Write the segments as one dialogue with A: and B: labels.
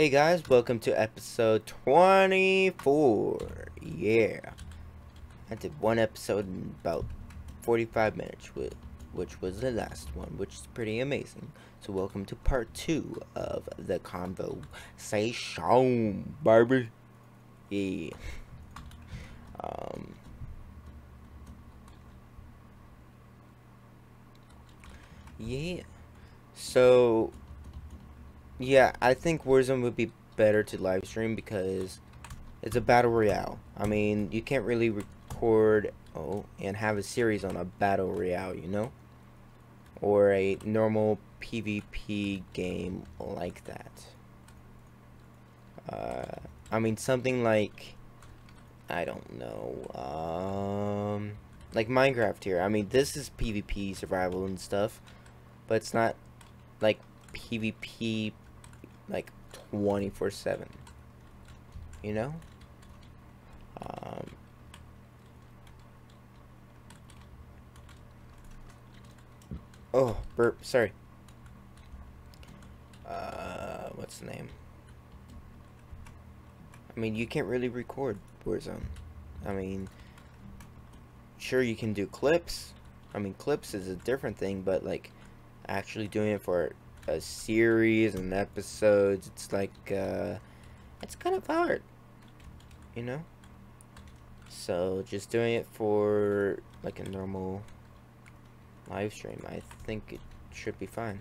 A: Hey guys, welcome to episode 24. Yeah. I did one episode in about 45 minutes, which was the last one, which is pretty amazing. So welcome to part 2 of the convo. Say conversation, baby. Yeah. Um... Yeah. So, yeah, I think Warzone would be better to live stream because it's a battle royale. I mean, you can't really record oh and have a series on a battle royale, you know, or a normal PvP game like that. Uh, I mean, something like I don't know, um, like Minecraft here. I mean, this is PvP survival and stuff, but it's not like PvP like 24 7 you know? Um, oh burp sorry. Uh, what's the name? I mean you can't really record Warzone. I mean sure you can do clips. I mean clips is a different thing but like actually doing it for a series and episodes, it's like, uh, it's kind of hard, you know? So, just doing it for, like, a normal live stream, I think it should be fine.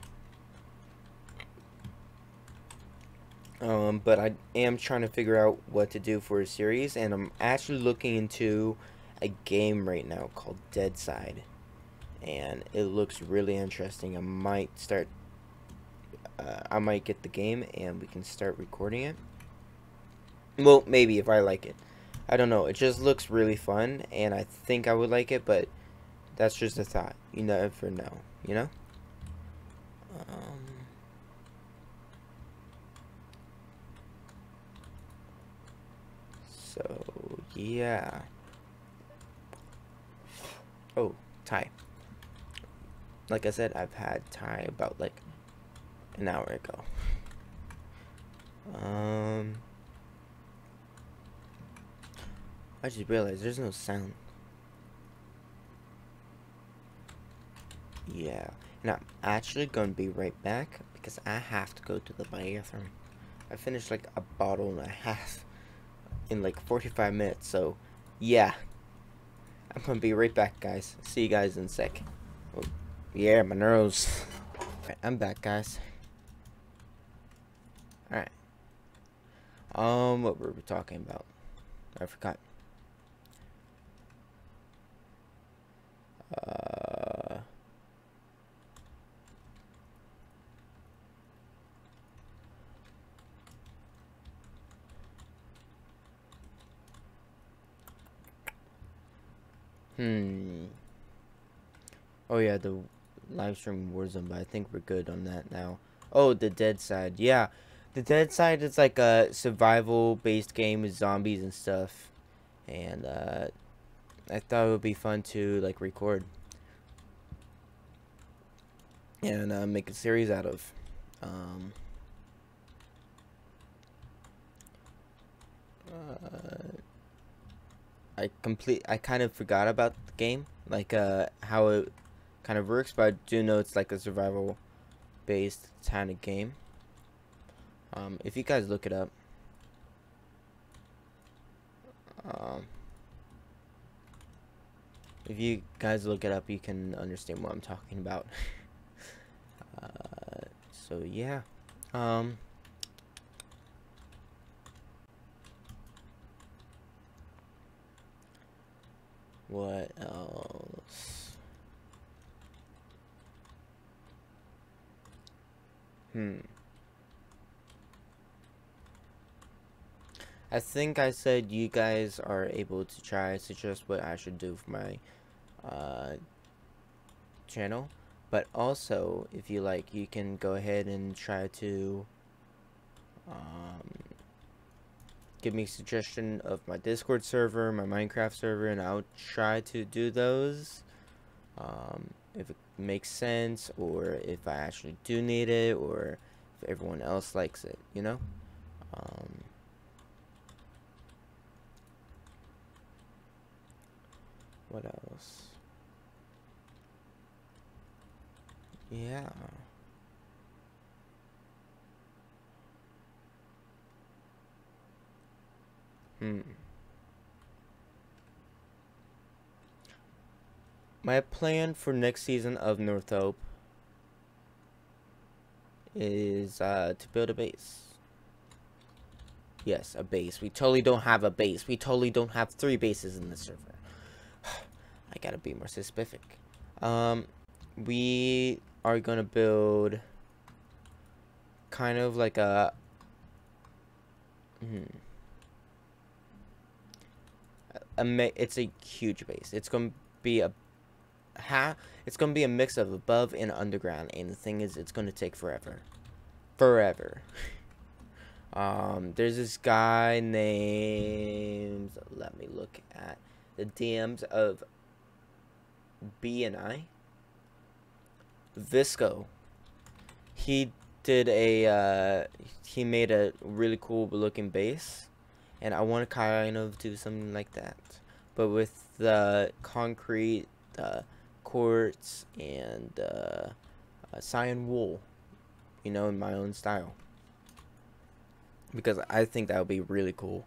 A: Um, but I am trying to figure out what to do for a series, and I'm actually looking into a game right now called Deadside. And it looks really interesting. I might start uh, I might get the game and we can start recording it. Well, maybe if I like it. I don't know. It just looks really fun, and I think I would like it, but that's just a thought. You never know, you know? Um, so, yeah. Oh, Thai. Like I said, I've had Thai about like an hour ago. Um, I just realized there's no sound. Yeah, and I'm actually gonna be right back because I have to go to the bathroom. I finished like a bottle and a half in like 45 minutes, so yeah. I'm gonna be right back, guys. See you guys in a sec. Oh, yeah, my nose. Right, I'm back, guys. Alright. Um, what were we talking about? I forgot. Uh... Hmm. Oh yeah, the live stream Warzone, but I think we're good on that now. Oh, the Deadside. Yeah. The Deadside is like a survival-based game with zombies and stuff, and uh, I thought it would be fun to like record and uh, make a series out of. Um, uh, I complete. I kind of forgot about the game, like uh, how it kind of works, but I do know it's like a survival-based kind of game. Um, if you guys look it up, um, if you guys look it up, you can understand what I'm talking about. uh, so yeah, um, what else? Hmm. I think I said you guys are able to try suggest what I should do for my uh, channel. But also, if you like, you can go ahead and try to um, give me suggestion of my Discord server, my Minecraft server, and I'll try to do those. Um, if it makes sense, or if I actually do need it, or if everyone else likes it, you know? Um, what else? Yeah. Hmm. My plan for next season of North Hope is uh, to build a base. Yes, a base. We totally don't have a base. We totally don't have three bases in the server. I gotta be more specific. Um, we are gonna build kind of like a. Hmm. A, it's a huge base. It's gonna be a ha it's gonna be a mix of above and underground and the thing is it's gonna take forever forever um there's this guy named let me look at the DMs of B and I Visco he did a uh he made a really cool looking base and I want to kind of do something like that but with the concrete uh quartz and uh, uh, cyan wool, you know, in my own style. Because I think that would be really cool.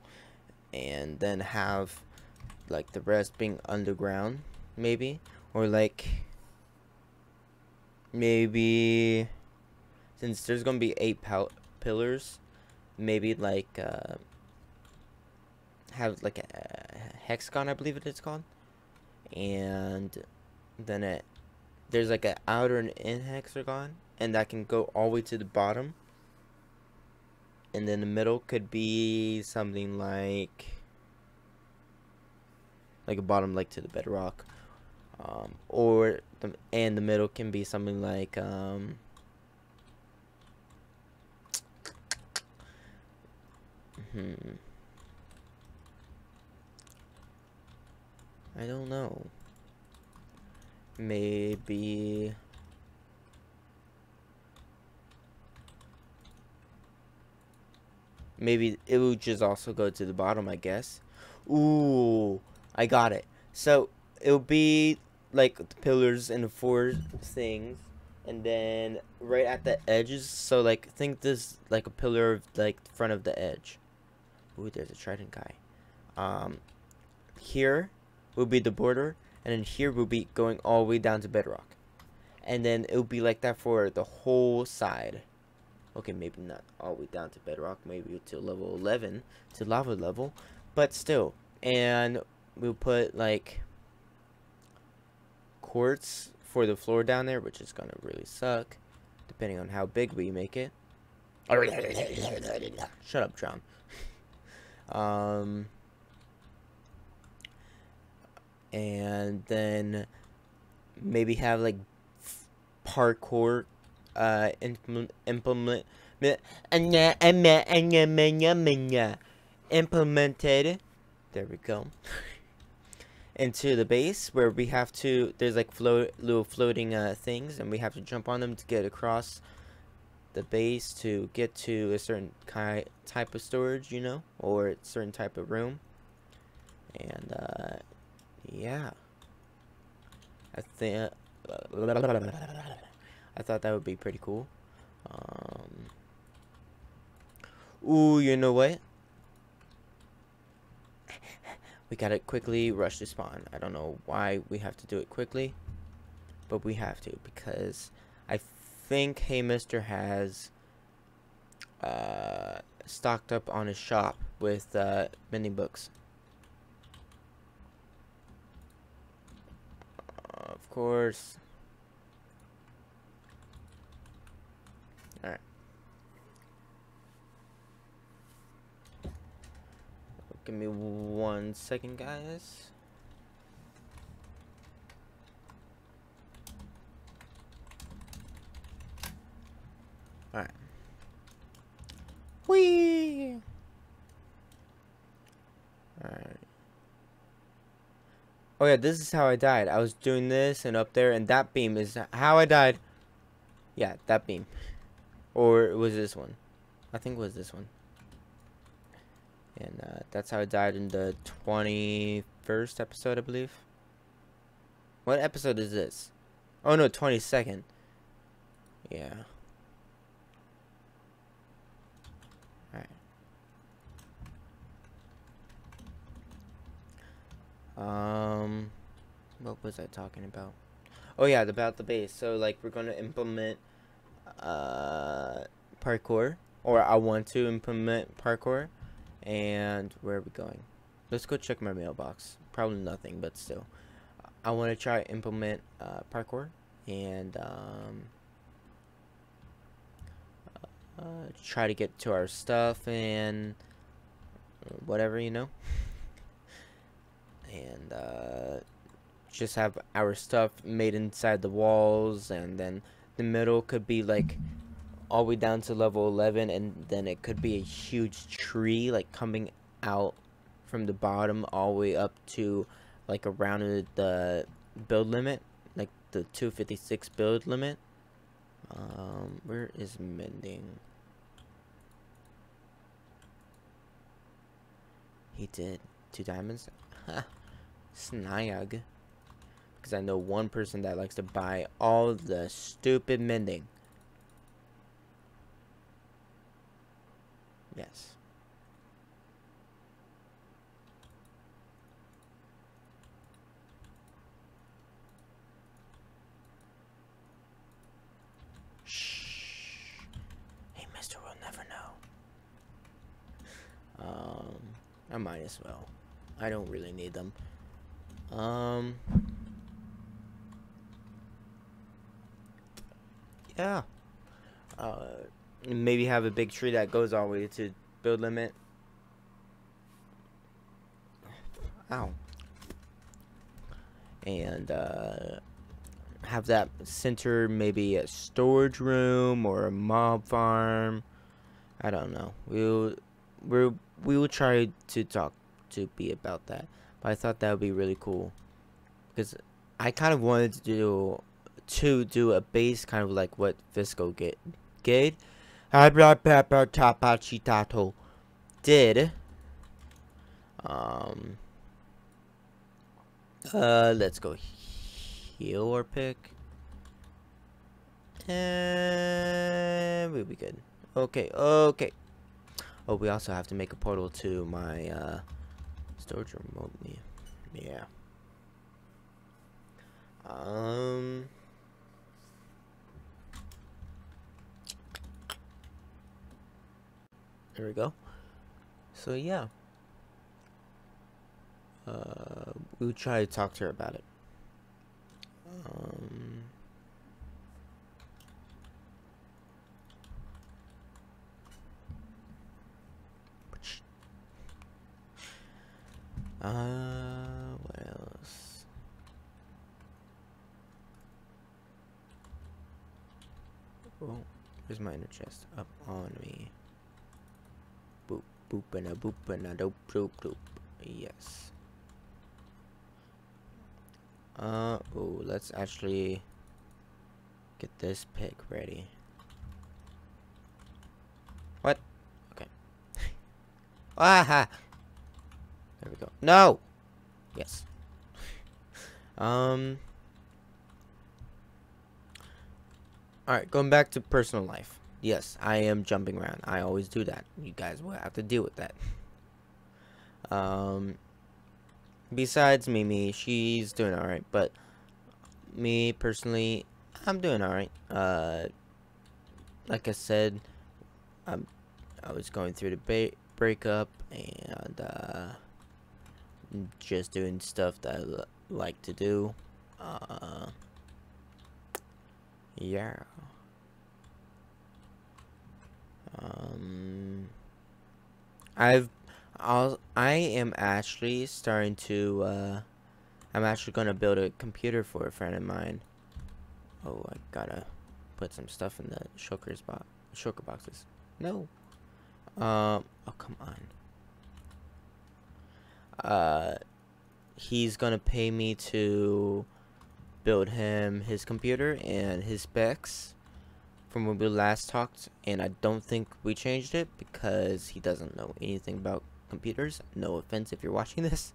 A: And then have like the rest being underground, maybe. Or like maybe since there's gonna be eight pillars, maybe like uh, have like a hexagon, I believe it is called, and then it there's like an outer and in hexagon and that can go all the way to the bottom. And then the middle could be something like like a bottom like to the bedrock um, or the and the middle can be something like um, hmm. I don't know. Maybe maybe it would just also go to the bottom I guess. Ooh I got it. So it'll be like pillars and four things and then right at the edges so like think this like a pillar of like front of the edge. Ooh there's a trident guy. Um here will be the border and then here we'll be going all the way down to bedrock. And then it'll be like that for the whole side. Okay maybe not all the way down to bedrock maybe to level 11 to lava level but still. And we'll put like quartz for the floor down there which is gonna really suck depending on how big we make it. Shut up John. Um and then maybe have like parkour uh implement implement implemented. There we go into the base where we have to there's like float little floating uh things and we have to jump on them to get across the base to get to a certain kind type of storage you know or a certain type of room and uh yeah. I think I thought that would be pretty cool. Um, ooh, you know what? We gotta quickly rush to spawn. I don't know why we have to do it quickly, but we have to because I think Hey Mister has uh, stocked up on his shop with uh, mending books. of course. Alright. Give me one second, guys. Alright. Whee! Alright. Oh yeah, this is how I died. I was doing this and up there, and that beam is how I died. Yeah, that beam. Or was this one? I think it was this one. And uh, that's how I died in the 21st episode, I believe. What episode is this? Oh no, 22nd. Yeah. Alright. Um, what was I talking about? Oh yeah, about the base. So like we're gonna implement uh parkour, or I want to implement parkour. And where are we going? Let's go check my mailbox. Probably nothing, but still. I want to try implement uh, parkour and um, uh, try to get to our stuff and whatever, you know. and uh, just have our stuff made inside the walls and then the middle could be like all the way down to level 11 and then it could be a huge tree like coming out from the bottom all the way up to like around the build limit like the 256 build limit. Um where is mending? He did two diamonds? Snag. Because I know one person that likes to buy all the stupid mending Yes. Shh. Hey, mister, we'll never know. Um, I might as well. I don't really need them. Um... Yeah. Uh maybe have a big tree that goes all the way to build limit. Ow. And uh, have that center maybe a storage room or a mob farm. I don't know. We'll we'll we will try to talk to be about that. But I thought that would be really cool because I kind of wanted to do to do a base kind of like what Fisco get did Tapachitato did. Um. Uh, let's go heal or pick. And we'll be good. Okay, okay. Oh, we also have to make a portal to my uh, storage room. Yeah. Um. There we go. So yeah. Uh, we'll try to talk to her about it. Um, uh, what else? Oh, where's my inner chest? Up on me. Boop and a boop and a doop doop doop. Yes. Uh oh, let's actually get this pick ready. What? Okay. Aha! There we go. No! Yes. um. Alright, going back to personal life. Yes, I am jumping around. I always do that. You guys will have to deal with that. Um, besides Mimi, she's doing alright, but me personally, I'm doing alright. Uh, like I said, I'm, I was going through the breakup and uh, just doing stuff that I like to do. Uh, yeah. Um, I've, I'll, I am actually starting to, uh, I'm actually to build a computer for a friend of mine. Oh, I gotta put some stuff in the shulker's box, shulker boxes. No. Um, oh, come on. Uh, he's gonna pay me to build him his computer and his specs from when we last talked, and I don't think we changed it because he doesn't know anything about computers. No offense if you're watching this.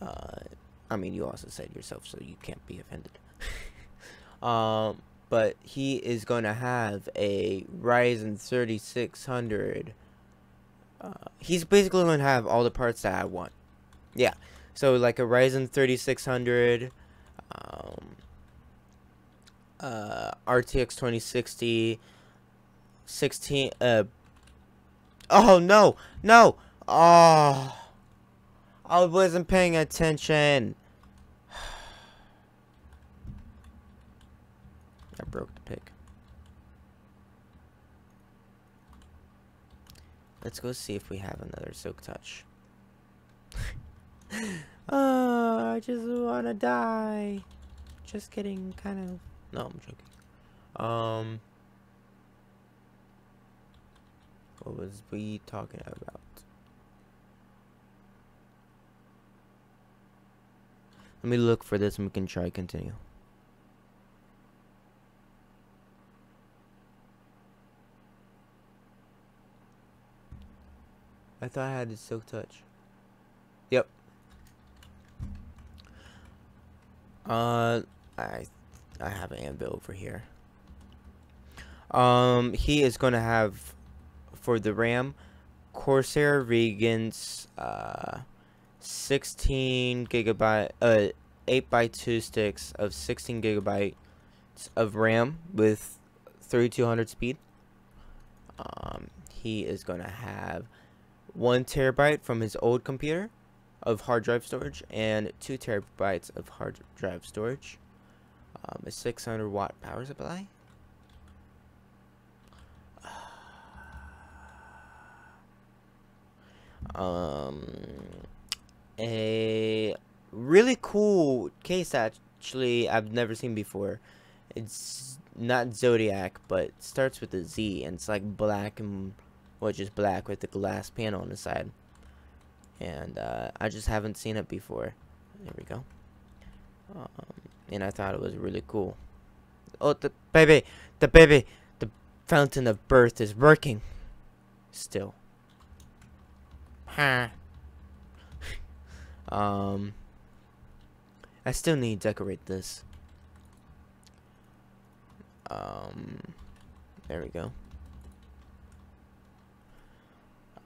A: Uh, I mean, you also said yourself, so you can't be offended. um, but he is going to have a Ryzen 3600. Uh, he's basically going to have all the parts that I want. Yeah. So, like a Ryzen 3600, um, uh, RTX 2060, 16, uh, oh no, no, oh, I wasn't paying attention. I broke the pick. Let's go see if we have another Silk Touch. oh, I just wanna die. Just kidding, kind of. No, I'm joking. Um, what was we talking about? Let me look for this and we can try continue. I thought I had the silk touch. Yep. Uh, I, I have an anvil over here. Um, he is gonna have for the RAM, Corsair Vengeance, uh, 16 gigabyte, uh, 8 by 2 sticks of 16 gigabytes of RAM with 3200 speed. Um, he is gonna have one terabyte from his old computer of hard drive storage and two terabytes of hard drive storage. Um, a 600 watt power supply. Um, a really cool case actually I've never seen before. It's not Zodiac, but starts with a Z, and it's like black and well, just black with the glass panel on the side. And uh, I just haven't seen it before. There we go. Um, and I thought it was really cool. Oh, the baby, the baby, the fountain of birth is working. Still. Um, I still need to decorate this. Um, there we go.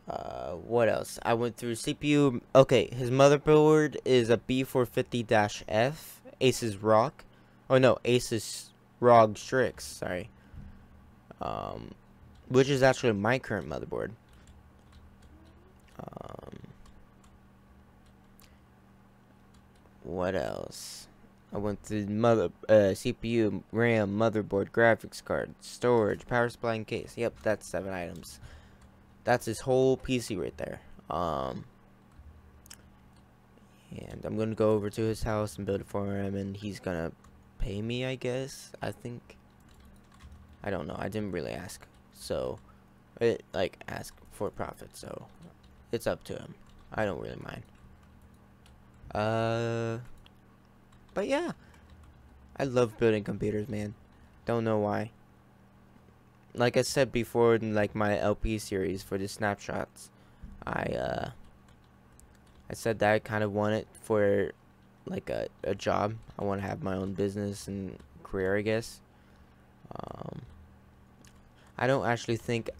A: Uh, what else? I went through CPU. Okay, his motherboard is a B450-F Asus ROG. Oh no, Asus ROG Strix. Sorry. Um, which is actually my current motherboard. Um, what else? I went through mother uh, CPU, RAM, motherboard, graphics card, storage, power supply, and case. Yep, that's seven items. That's his whole PC right there. Um, and I'm gonna go over to his house and build it for him, and he's gonna pay me, I guess. I think. I don't know. I didn't really ask, so it like ask for profit. So it's up to him. I don't really mind. Uh, but yeah, I love building computers, man. Don't know why like I said before in like my LP series for the snapshots, I uh I said that I kind of want it for like a, a job. I want to have my own business and career, I guess. Um, I don't actually think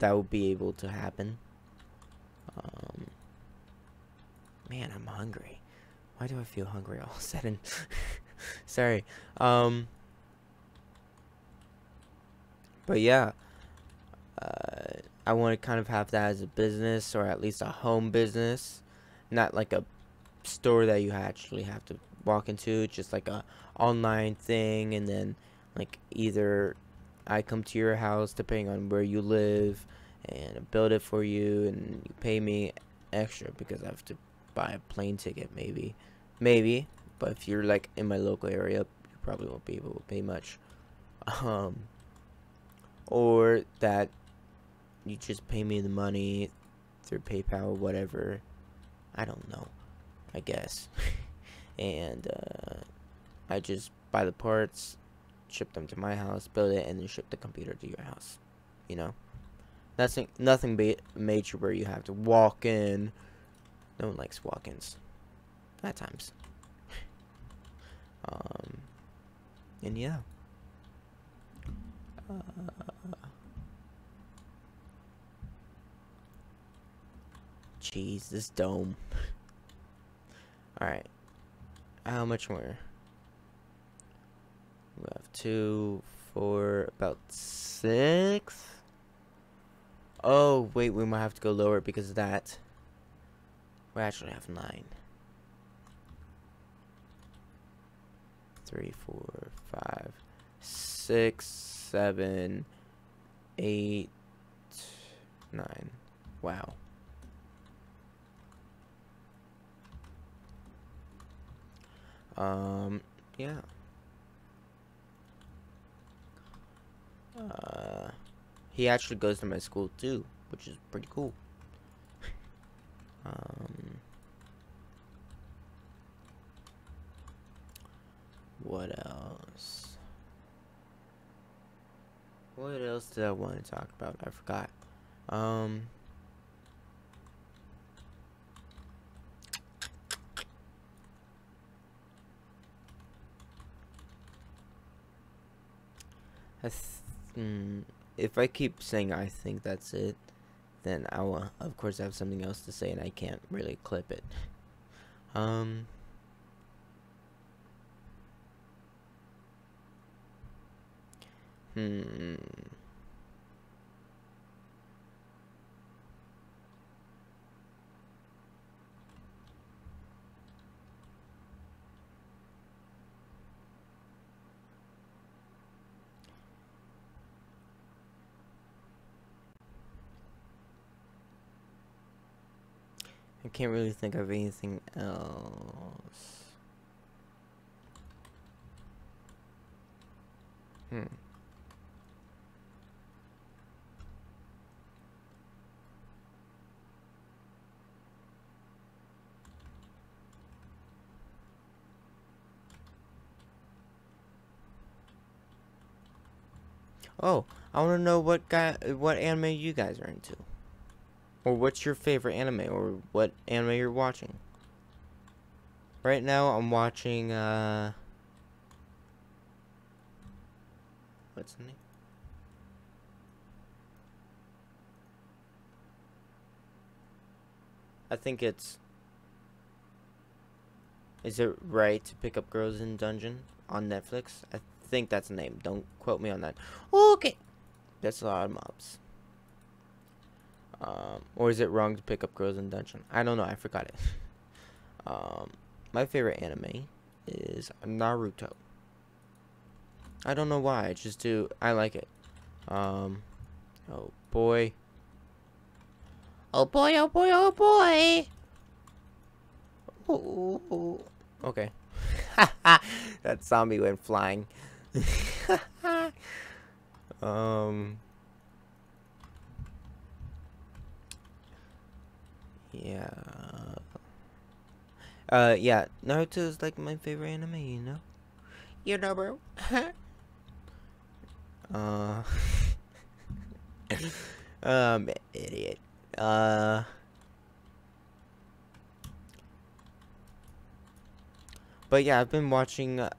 A: that will be able to happen. Um, man, I'm hungry. Why do I feel hungry all of a sudden? Sorry. Um, but yeah, uh, I want to kind of have that as a business or at least a home business, not like a store that you actually have to walk into, just like a online thing, and then like either I come to your house depending on where you live and build it for you, and you pay me extra because I have to buy a plane ticket, maybe, maybe. But if you're like in my local area, you probably won't be able to pay much. Um, or that you just pay me the money through PayPal or whatever. I don't know. I guess. and uh, I just buy the parts, ship them to my house, build it, and then ship the computer to your house. You know? Nothing, nothing major where you have to walk in. No one likes walk-ins. At times. um, and yeah. Uh, Jeez, this dome. Alright. How much more? We have two, four, about six. Oh, wait, we might have to go lower because of that. We actually have nine. Three, four, five, six, seven, eight, nine. Wow. Um, yeah. Uh, he actually goes to my school too, which is pretty cool. um, what else? What else did I want to talk about? I forgot. Um. I mm, if I keep saying I think that's it, then I will of course have something else to say and I can't really clip it. Um. Hmm. I can't really think of anything else. Hmm. Oh, I want to know what guy, what anime you guys are into. Or what's your favorite anime or what anime you're watching? Right now I'm watching uh What's the name? I think it's Is it right to pick up girls in dungeon on Netflix? I think that's the name. Don't quote me on that. Okay. That's a lot of mobs. Um, or is it wrong to pick up girls in dungeon? I don't know. I forgot it. um, my favorite anime is Naruto. I don't know why. I just do. I like it. Um, oh boy. Oh boy, oh boy, oh boy. Ooh. Okay. that zombie went flying. um. Yeah. Uh, yeah, Naruto is like my favorite anime, you know? You know, bro. uh. um, idiot. Uh. But yeah, I've been watching. Uh,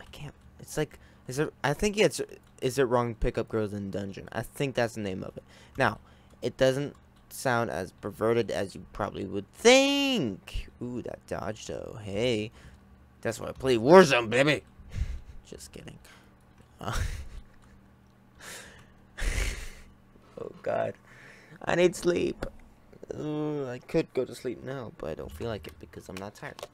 A: I can't. It's like, is it? I think it's. Is it wrong to pick up girls in dungeon? I think that's the name of it. Now, it doesn't sound as perverted as you probably would think. Ooh, that dodge though. Hey, that's why I play Warzone, baby. Just kidding. Uh, oh God, I need sleep. I could go to sleep now, but I don't feel like it because I'm not tired.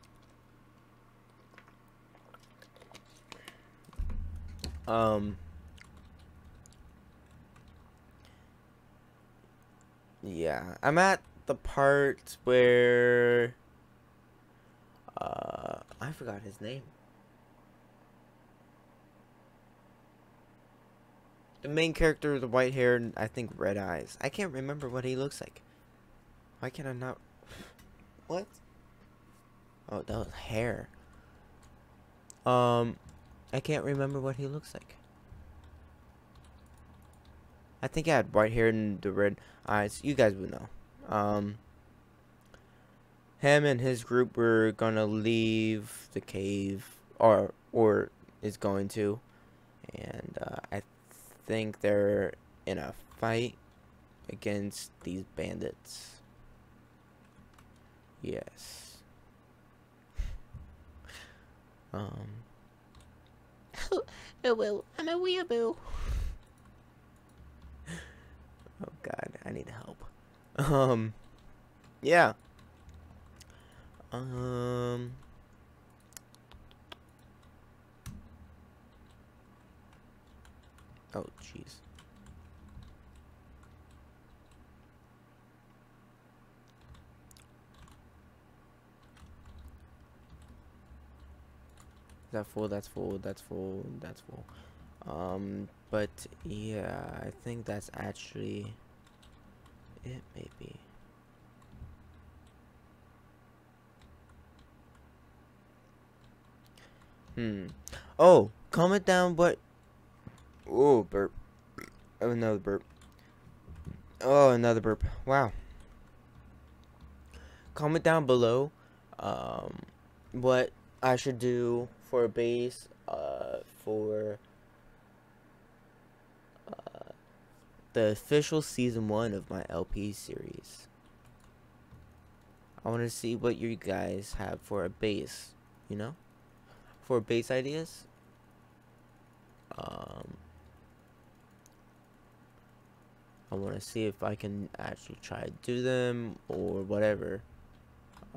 A: Um. Yeah, I'm at the part where uh I forgot his name. The main character, the white hair, and I think red eyes. I can't remember what he looks like. Why can I not? What? Oh, that was hair. Um, I can't remember what he looks like. I think he had white hair and the red eyes. You guys would know. Um, him and his group were gonna leave the cave, or or is going to, and uh, I think they're in a fight against these bandits. Yes. um.
B: oh well, I'm a weeaboo.
A: Oh God, I need help. Um. Yeah. Um. Oh, jeez. Is that full? That's full. That's full. That's full. Um, but yeah, I think that's actually it, maybe. Hmm. Oh, comment down what. Oh, burp. Oh, another burp. Oh, another burp. Wow. Comment down below um, what I should do for a base uh, for uh, the official season one of my LP series. I want to see what you guys have for a base, you know? for base ideas. Um, I want to see if I can actually try to do them or whatever.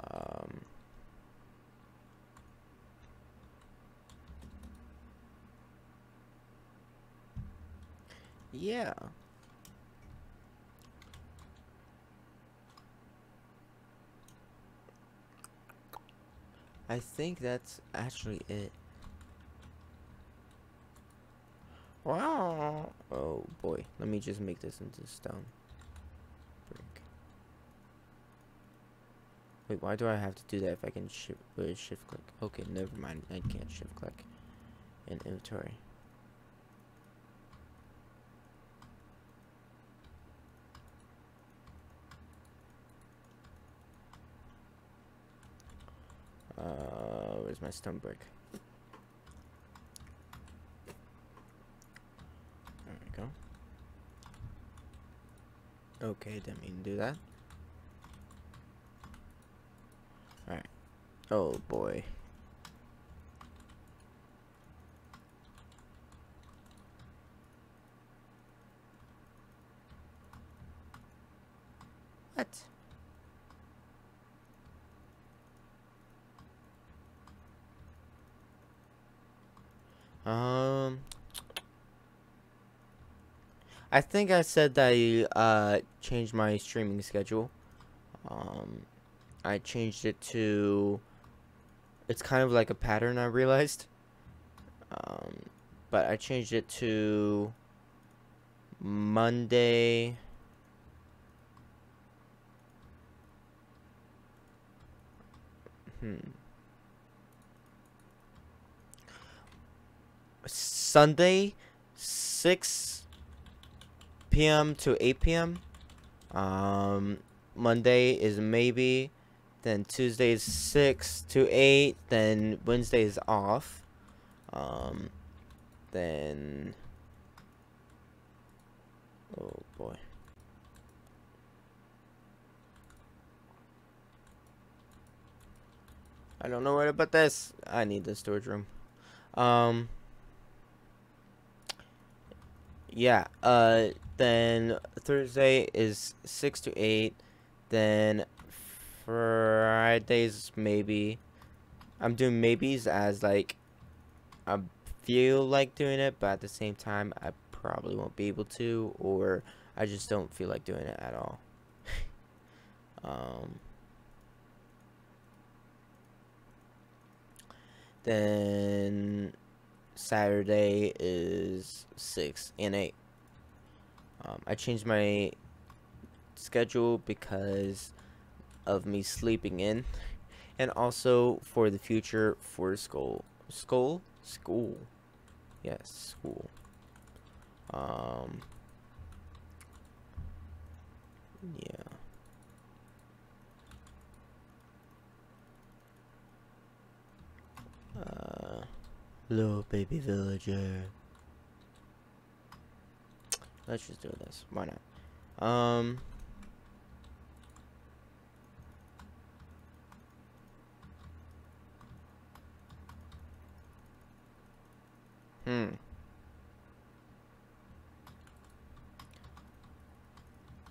A: Um, yeah. I think that's actually it. Wow. Oh boy. Let me just make this into stone. Brick. Wait, why do I have to do that if I can shift, uh, shift click? Okay, never mind. I can't shift click in inventory. Uh, where's my brick? There we go. Okay, didn't mean to do that. Alright. Oh boy. What? Um, I think I said that I uh, changed my streaming schedule. Um, I changed it to. It's kind of like a pattern I realized. Um, but I changed it to Monday. Hmm. Sunday, 6 p.m. to 8 p.m. Um, Monday is maybe. Then Tuesday is 6 to 8. Then Wednesday is off. Um, then. Oh boy. I don't know what about this. I need the storage room. Um yeah, uh, then Thursday is 6 to 8. Then Fridays, maybe. I'm doing maybes as, like, I feel like doing it, but at the same time, I probably won't be able to, or I just don't feel like doing it at all. um, then Saturday is 6 and 8. Um, I changed my schedule because of me sleeping in and also for the future for school. School? School. Yes, school. Um, Yeah. Uh, little baby villager. Let's just do this. Why not? Um. Hmm.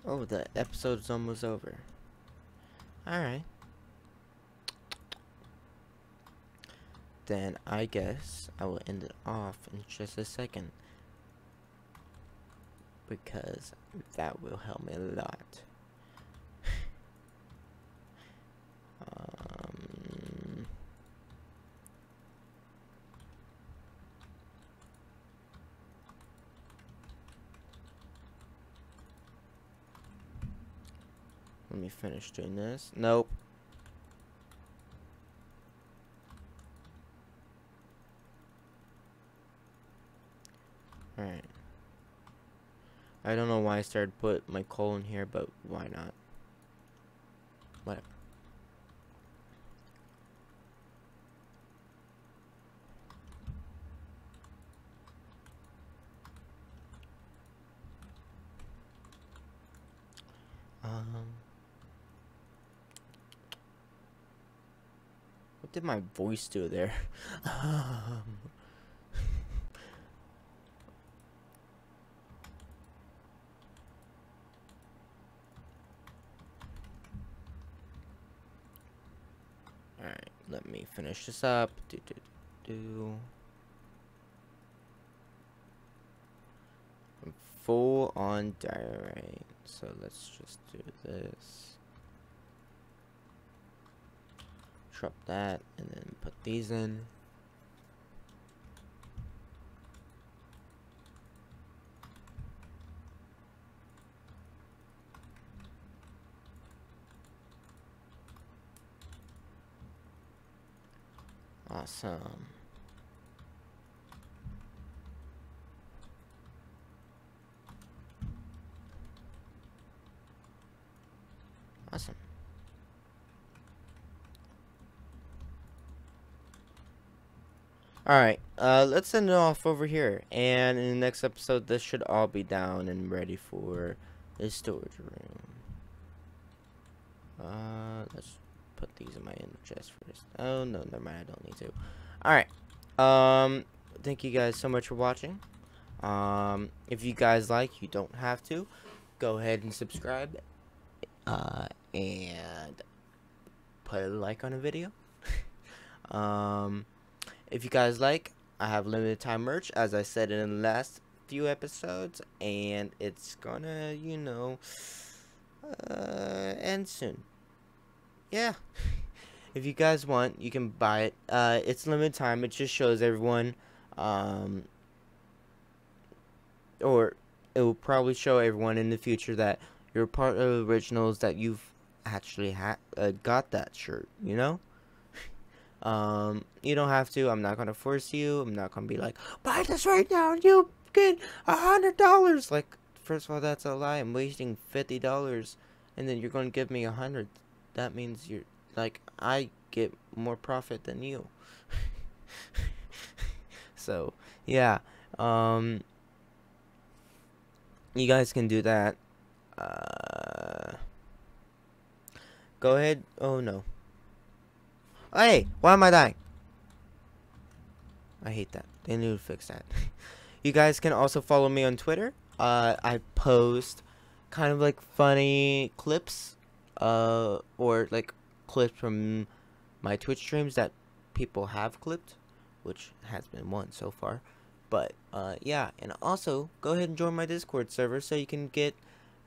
A: Oh, the episode's almost over. Alright. Then I guess I will end it off in just a second. Because that will help me a lot. um, let me finish doing this. Nope. Alright. I started put my coal in here, but why not? Whatever. Um, what did my voice do there? um, Alright, let me finish this up. Do, do, do. I'm full on diorite, so let's just do this. Drop that, and then put these in. Awesome. Awesome. Alright, uh, let's send it off over here. And in the next episode, this should all be down and ready for the storage room. Uh, let's put these in my ender chest first. Oh, no, never mind. I don't need to. Alright. Um, thank you guys so much for watching. Um, if you guys like, you don't have to. Go ahead and subscribe. Uh, and put a like on a video. um, if you guys like, I have limited time merch, as I said in the last few episodes. And it's gonna, you know, uh, end soon yeah. if you guys want, you can buy it. Uh, it's limited time. It just shows everyone, um, or it will probably show everyone in the future that you're part of the originals that you've actually ha uh, got that shirt. You know. Um, you don't have to. I'm not gonna force you. I'm not gonna be like, buy this right now and you get a hundred dollars. Like, first of all, that's a lie. I'm wasting fifty dollars, and then you're gonna give me a hundred that means you're like I get more profit than you. so yeah, um, you guys can do that. Uh, go ahead. Oh no. Hey, why am I dying? I hate that. They need to fix that. you guys can also follow me on Twitter. Uh, I post kind of like funny clips uh, or like clips from my Twitch streams that people have clipped, which has been one so far. But uh, yeah, and also go ahead and join my Discord server so you can get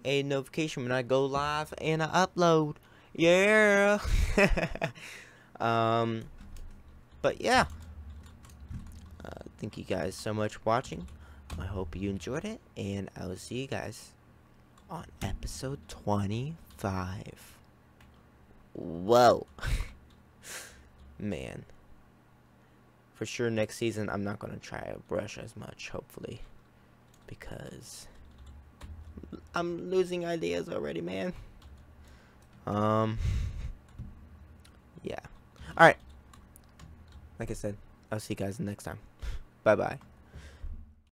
A: a notification when I go live and I upload. Yeah. um, but yeah. Uh, thank you guys so much for watching. I hope you enjoyed it, and I will see you guys on episode 25. Whoa. Man. For sure next season I'm not going to try a brush as much, hopefully. Because I'm losing ideas already, man. Um. Yeah. All right. Like I said, I'll see you guys next time. Bye bye.